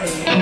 Bye.